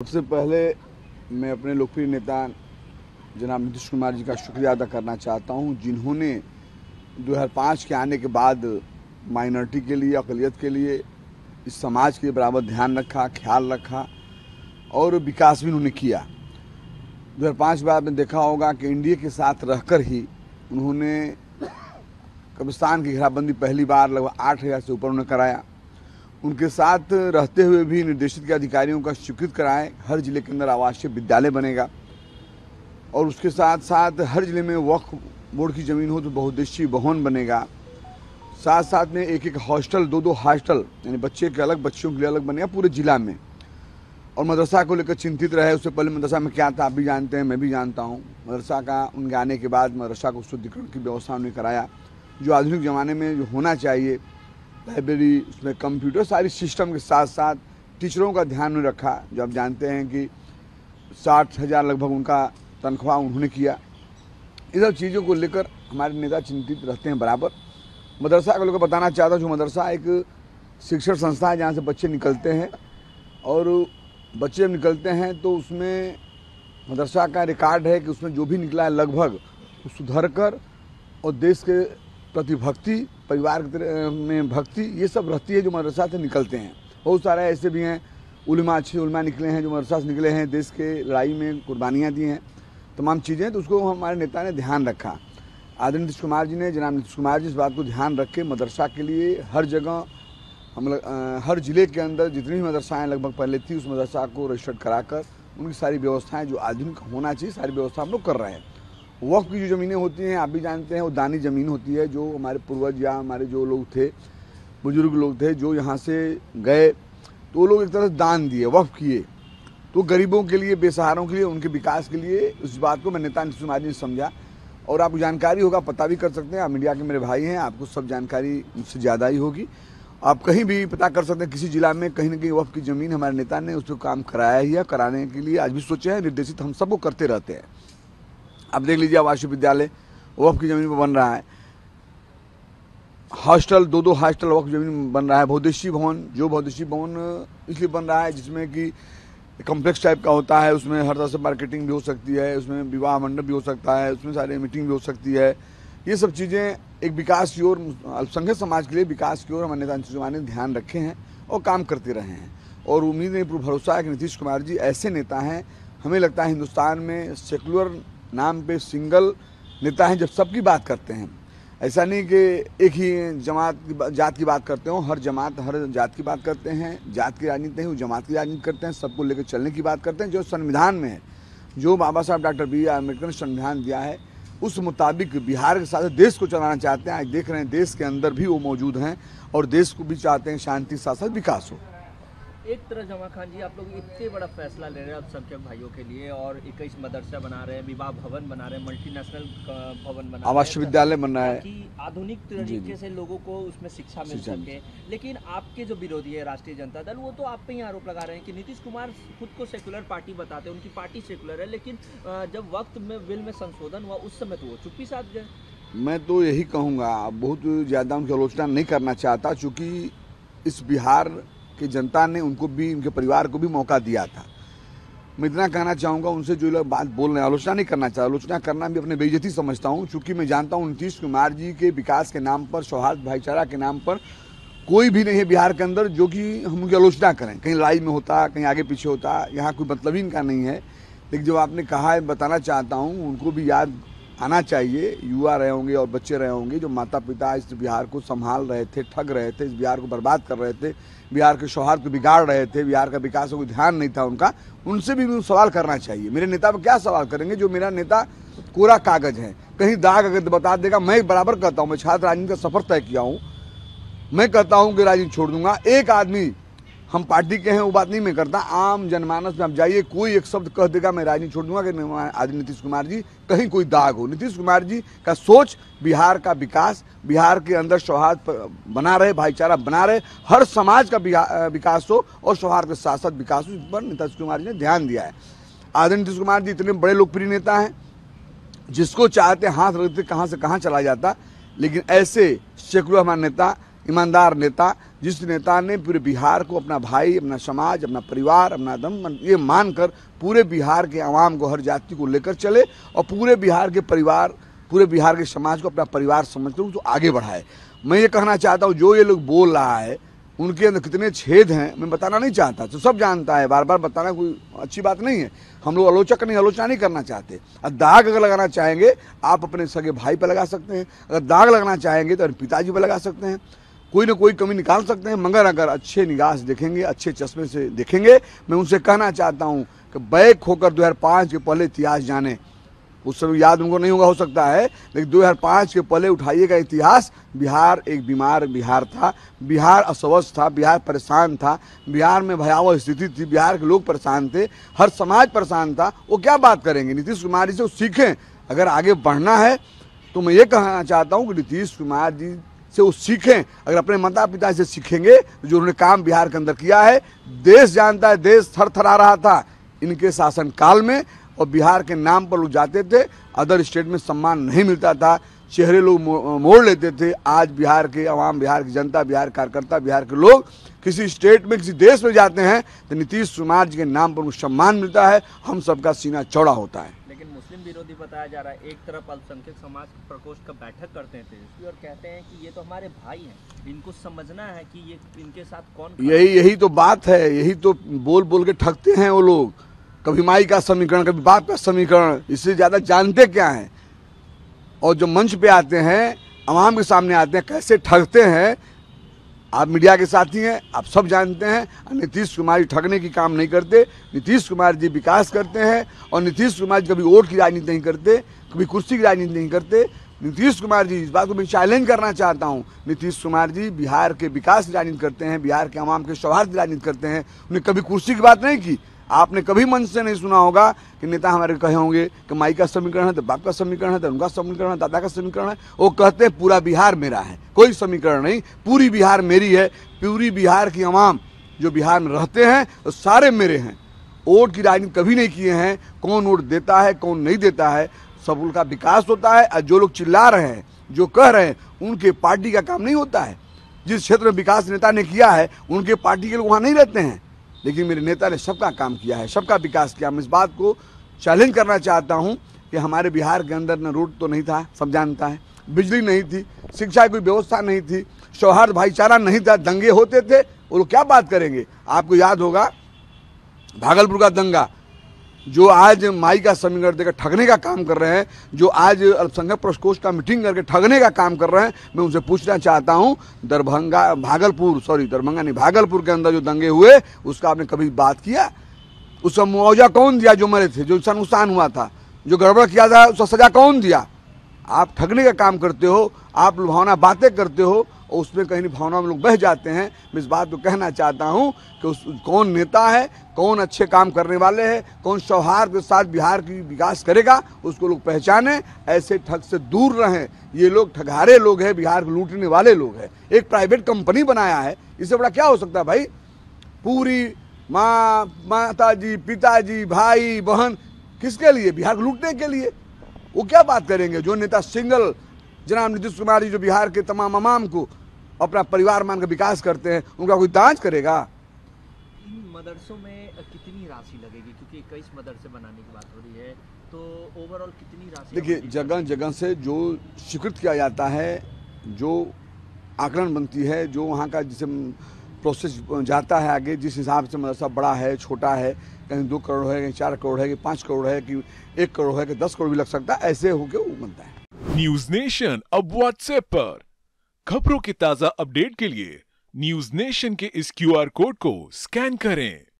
सबसे पहले मैं अपने लोकप्रिय नेता जनाब नीतीश कुमार जी का शुक्रिया अदा करना चाहता हूँ, जिन्होंने 2005 के आने के बाद माइनॉरिटी के लिए अकलियत के लिए, इस समाज के बराबर ध्यान रखा, ख्याल रखा और विकास भी उन्होंने किया। 2005 के बाद में देखा होगा कि इंडिया के साथ रहकर ही उन्होंने कब्रिस्तान की घेराबंदी पहली बार लगभग आठ हज़ार से ऊपर उन्होंने कराया। उनके साथ रहते हुए भी निर्देशित के अधिकारियों का स्वीकृत कराएँ, हर ज़िले के अंदर आवासीय विद्यालय बनेगा। और उसके साथ साथ हर ज़िले में वक्फ बोर्ड की ज़मीन हो तो बहुउद्देशीय भवन बनेगा। साथ साथ में एक एक हॉस्टल दो दो हॉस्टल, यानी बच्चे के अलग बच्चों के लिए अलग बनेगा पूरे जिला में। और मदरसा को लेकर चिंतित रहे उससे पहले मदरसा में क्या था, आप भी जानते हैं, मैं भी जानता हूँ। मदरसा का, उनके आने के बाद मदरसा को शुद्धिकरण की व्यवस्था उन्होंने कराया। जो आधुनिक ज़माने में जो होना चाहिए लाइब्रेरी उसमें कंप्यूटर सारी सिस्टम के साथ साथ टीचरों का ध्यान में रखा। जो आप जानते हैं कि साठ हज़ार लगभग उनका तनख्वाह उन्होंने किया। इन सब चीज़ों को लेकर हमारे नेता चिंतित रहते हैं बराबर। मदरसा को लेकर बताना चाहता हूँ, जो मदरसा एक शिक्षण संस्था है जहाँ से बच्चे निकलते हैं। और बच्चे जब निकलते हैं तो उसमें मदरसा का रिकॉर्ड है कि उसमें जो भी निकला है लगभग सुधर कर और देश के प्रति भक्ति परिवार में भक्ति ये सब रहती है जो मदरसा से निकलते हैं। बहुत सारे ऐसे भी हैं उलमा अच्छे उलमा निकले हैं जो मदरसा से निकले हैं देश के लड़ाई में कुर्बानियाँ दी हैं। तमाम चीज़ें तो उसको हमारे नेता ने ध्यान रखा। आदरणीय नीतीश कुमार जी ने जनाब नीतीश कुमार जी इस बात को ध्यान रख के मदरसा के लिए हर जगह हम लोग अ, हर ज़िले के अंदर जितनी भी मदरसाएँ लगभग पहले थी उस मदरसा को रजिस्टर्ड कराकर उनकी सारी व्यवस्थाएँ जो आधुनिक होना चाहिए सारी व्यवस्था हम लोग कर रहे हैं। वक्फ की जो ज़मीनें होती हैं, आप भी जानते हैं, वो दानी ज़मीन होती है, जो हमारे पूर्वज या हमारे जो लोग थे, बुज़ुर्ग लोग थे, जो यहाँ से गए तो वो लोग एक तरह से दान दिए, वक्फ किए। तो गरीबों के लिए, बेसहारों के लिए, उनके विकास के लिए उस बात को मैं नेता नीतीश कुमार जी ने समझा। और आपको जानकारी होगा पता भी कर सकते हैं, आप मीडिया के मेरे भाई हैं, आपको सब जानकारी मुझसे ज़्यादा ही होगी। आप कहीं भी पता कर सकते हैं, किसी जिला में कहीं ना कहीं वफ़ की ज़मीन हमारे नेता ने उस पर काम कराया ही है, कराने के लिए आज भी सोचे हैं, निर्देशित हम सबको करते रहते हैं। अब देख लीजिए आवासीय विद्यालय वक्फ की ज़मीन पर बन रहा है। हॉस्टल दो दो हॉस्टल वक्फ ज़मीन बन रहा है। बहुद्देशीय भवन, जो बहुद्देशीय भवन इसलिए बन रहा है जिसमें कि कॉम्प्लेक्स टाइप का होता है, उसमें हर तरह से मार्केटिंग भी हो सकती है, उसमें विवाह मंडप भी हो सकता है, उसमें सारे मीटिंग भी हो सकती है। ये सब चीज़ें एक विकास की ओर, अल्पसंख्यक समाज के लिए विकास की ओर हमारे नेता नीतीश कुमार ने ध्यान रखे हैं और काम करते रहे हैं। और उम्मीद है पूरा भरोसा है कि नीतीश कुमार जी ऐसे नेता हैं। हमें लगता है हिंदुस्तान में सेकुलर नाम पे सिंगल नेता हैं, जब सबकी बात करते हैं। ऐसा नहीं कि एक ही जमात की जात की बात करते हो, हर जमात, हर जात की बात करते हैं, जात की राजनीति नहीं, वो जमात की राजनीति करते हैं, सबको लेकर चलने की बात करते हैं, जो संविधान में है। जो बाबा साहब डॉक्टर बी आर अंबेडकर ने संविधान दिया है, उस मुताबिक बिहार के साथ देश को चलाना चाहते हैं। आज देख रहे हैं, देश के अंदर भी वो मौजूद हैं और देश को भी चाहते हैं शांति साथ साथ विकास हो। एक तरह जमा खान जी आप लोग इतने बड़ा फैसला ले रहे हैं अल्पसंख्यक भाइयों के लिए और इक्कीस मदरसा बना रहे हैं विवाह भवन बना रहे हैं मल्टीनेशनल भवन बना रहे हैं। आवासीय विद्यालय बन रहा है आधुनिक तरीके से लोगों को उसमें शिक्षा मिल सके। लेकिन आपके जो विरोधी है राष्ट्रीय जनता दल वो तो आप पे ही आरोप लगा रहे हैं कि नीतीश कुमार खुद को सेकुलर पार्टी बताते हैं उनकी पार्टी सेकुलर है लेकिन जब वक्त में बिल में संशोधन हुआ उस समय तो वो चुप्पी साध गए। मैं तो यही कहूँगा बहुत ज़्यादा उनकी आलोचना नहीं करना चाहता चूँकि इस बिहार की जनता ने उनको भी, उनके परिवार को भी मौका दिया था। मैं इतना कहना चाहूँगा, उनसे जो लोग बात बोल रहे हैं आलोचना नहीं करना चाहता आलोचना करना भी अपने बेइज्जती समझता हूँ चूँकि मैं जानता हूँ नीतीश कुमार जी के विकास के नाम पर, सौहार्द भाईचारा के नाम पर कोई भी नहीं है बिहार के अंदर जो कि हम उनकी आलोचना करें। कहीं लड़ाई में होता, कहीं आगे पीछे होता, यहाँ कोई मतलब ही इनका नहीं है। लेकिन जो आपने कहा है, बताना चाहता हूँ, उनको भी याद आना चाहिए। युवा रहे होंगे और बच्चे रहे होंगे जो माता पिता इस बिहार को संभाल रहे थे, ठग रहे थे, इस बिहार को बर्बाद कर रहे थे, बिहार के सौहार्द को बिगाड़ रहे थे, बिहार का विकास को ध्यान नहीं था उनका, उनसे भी सवाल करना चाहिए। मेरे नेता पर क्या सवाल करेंगे? जो मेरा नेता कोरा कागज़ है, कहीं दाग अगर बता देगा, मैं बराबर कहता हूँ, मैं छात्र राजनीति का सफ़र तय किया हूँ। मैं कहता हूँ कि राजनीति छोड़ दूँगा। एक आदमी हम पार्टी के हैं, वो बात नहीं मैं करता। आम जनमानस में आप जाइए, कोई एक शब्द कह देगा, मैं राजनीति छोड़ दूँगा कि आज नीतीश कुमार जी, कहीं कोई दाग हो। नीतीश कुमार जी का सोच, बिहार का विकास, बिहार के अंदर सौहार्द बना रहे, भाईचारा बना रहे, हर समाज का विकास हो और सौहार्द के साथ साथ विकास हो, इस पर नीतीश कुमार जी ने ध्यान दिया है। आदरणीय नीतीश कुमार जी इतने बड़े लोकप्रिय नेता हैं, जिसको चाहते हाथ रखते कहाँ से कहाँ चला जाता, लेकिन ऐसे सेकुलर हमारे नेता ईमानदार नेता, जिस नेता ने पूरे बिहार को अपना भाई, अपना समाज, अपना परिवार, अपना दम ये मानकर पूरे बिहार के आवाम को, हर जाति को लेकर चले और पूरे बिहार के परिवार, पूरे बिहार के समाज को अपना परिवार समझकर उसको आगे बढ़ाए। मैं ये कहना चाहता हूँ, जो ये लोग बोल रहा है, उनके अंदर कितने छेद हैं, मैं बताना नहीं चाहता। तो सब जानता है बार बार बताना कोई अच्छी बात नहीं है। हम लोग आलोचक नहीं, आलोचना नहीं करना चाहते। और दाग अगर लगाना चाहेंगे, आप अपने सगे भाई पर लगा सकते हैं। अगर दाग लगाना चाहेंगे तो अपने पिताजी पर लगा सकते हैं। कोई ना कोई कमी निकाल सकते हैं, मगर अगर अच्छे निगाह से देखेंगे, अच्छे चश्मे से देखेंगे, मैं उनसे कहना चाहता हूँ कि बैक होकर 2005 के पहले इतिहास जाने। उस समय याद उनको नहीं होगा, हो सकता है, लेकिन 2005 के पहले उठाइएगा इतिहास। बिहार एक बीमार बिहार था, बिहार अस्वस्थ था, बिहार परेशान था, बिहार में भयावह स्थिति थी, बिहार के लोग परेशान थे, हर समाज परेशान था। वो क्या बात करेंगे? नीतीश कुमार जी से वो सीखें। अगर आगे बढ़ना है तो मैं ये कहना चाहता हूँ कि नीतीश कुमार जी से वो सीखें। अगर अपने माता पिता से सीखेंगे तो जो उन्होंने काम बिहार के अंदर किया है, देश जानता है, देश थर थरा रहा था इनके शासन काल में, और बिहार के नाम पर लोग जाते थे, अदर स्टेट में सम्मान नहीं मिलता था, चेहरे लोग मोड़ लेते थे। आज बिहार के अवाम बिहार की जनता, बिहार कार्यकर्ता, बिहार के लोग किसी स्टेट में, किसी देश में जाते हैं तो नीतीश कुमार जी के नाम पर सम्मान मिलता है, हम सबका सीना चौड़ा होता है। मुस्लिम विरोधी बताया जा रहा है एक तरफ़ अल्पसंख्यक समाज प्रकोष्ठ का बैठक करते हैं तेजस्वी और कहते हैं कि ये तो हमारे भाई हैं इनको समझना है कि ये इनके साथ कौन यही यही तो बात है यही तो बोल बोल के ठगते हैं वो लोग कभी माई का समीकरण कभी बाप का समीकरण इससे ज़्यादा जानते क्या हैं? और जो मंच पे आते हैं आवाम के सामने आते हैं कैसे ठगते हैं आप मीडिया के साथी हैं, आप सब जानते हैं नीतीश कुमार जी ठगने की काम नहीं करते, नीतीश कुमार जी विकास करते हैं, और नीतीश कुमार जी कभी वोट की राजनीति नहीं करते, कभी कुर्सी की राजनीति नहीं करते। नीतीश कुमार जी, इस बात को मैं चैलेंज करना चाहता हूँ। नीतीश कुमार जी बिहार के विकास की राजनीति करते हैं, बिहार के आवाम के सौहार्द की राजनीति करते हैं। उन्हें कभी कुर्सी की बात नहीं की। आपने कभी मन से नहीं सुना होगा कि नेता हमारे कहे होंगे कि माई का समीकरण है तो बाप का समीकरण है तो उनका समीकरण है, दादा का समीकरण है। वो कहते हैं, पूरा बिहार मेरा है। कोई समीकरण नहीं, पूरी बिहार मेरी है। पूरी बिहार की आवाम जो बिहार में रहते हैं, वो सारे मेरे हैं। वोट की राजनीति कभी नहीं किए हैं। कौन वोट देता है, कौन नहीं देता है, सब उनका विकास होता है। और जो लोग चिल्ला रहे हैं, जो कह रहे हैं, उनके पार्टी का काम नहीं होता है। जिस क्षेत्र में विकास नेता ने किया है, उनके पार्टी के लोग वहाँ नहीं रहते हैं। लेकिन मेरे नेता ने सबका काम किया है, सबका विकास किया। मैं इस बात को चैलेंज करना चाहता हूँ कि हमारे बिहार के अंदर न रोड तो नहीं था, सब जानता है। बिजली नहीं थी, शिक्षा की कोई व्यवस्था नहीं थी, सौहार्द भाईचारा नहीं था, दंगे होते थे। वो लोग क्या बात करेंगे? आपको याद होगा, भागलपुर का दंगा जो आज माई का समीकरण देकर ठगने का काम कर रहे हैं, जो आज अल्पसंख्यक प्रकोष्ठ का मीटिंग करके ठगने का काम कर रहे हैं, मैं उनसे पूछना चाहता हूँ, दरभंगा, भागलपुर सॉरी दरभंगा नहीं, भागलपुर के अंदर जो दंगे हुए, उसका आपने कभी बात किया? उसका मुआवजा कौन दिया जो मरे थे, जो नुकसान हुआ था? जो गड़बड़ किया था, उसका सजा कौन दिया? आप ठगने का काम करते हो, आप लुभावना बातें करते हो और उसमें कहीं भावना में लोग बह जाते हैं। मैं इस बात को कहना चाहता हूँ कि उस, कौन नेता है, कौन अच्छे काम करने वाले हैं, कौन सौहार्द के साथ बिहार की विकास करेगा, उसको लोग पहचाने, ऐसे ठग से दूर रहें। ये लोग ठगारे लोग हैं, बिहार को लूटने वाले लोग हैं। एक प्राइवेट कंपनी बनाया है, इससे बड़ा क्या हो सकता है भाई? पूरी माँ माता जी पिताजी, भाई, बहन, किसके लिए? बिहार को लूटने के लिए। वो क्या बात करेंगे? जो नेता सिंगल, जनाब नीतीश कुमार जी, जो बिहार के तमाम अमाम को अपना परिवार मान कर विकास करते हैं उनका कोई दांच करेगा? इन मदरसों में कितनी राशि लगेगी? क्योंकि इक्कीस मदरसे बनाने की बात हो रही है तो ओवरऑल कितनी राशि देखिए जगह जगह से जो स्वीकृत किया जाता है जो आकलन बनती है जो वहाँ का जिसे प्रोसेस जाता है आगे जिस हिसाब से मदरसा बड़ा है छोटा है कहीं दो करोड़ है कहीं चार करोड़ है कि पाँच करोड़ है कि एक करोड़ है कि दस करोड़ भी लग सकता है ऐसे होके वो बनता है। न्यूज़ नेशन अब व्हाट्सएप पर। खबरों के ताज़ा अपडेट के लिए न्यूज़ नेशन के इस क्यूआर कोड को स्कैन करें।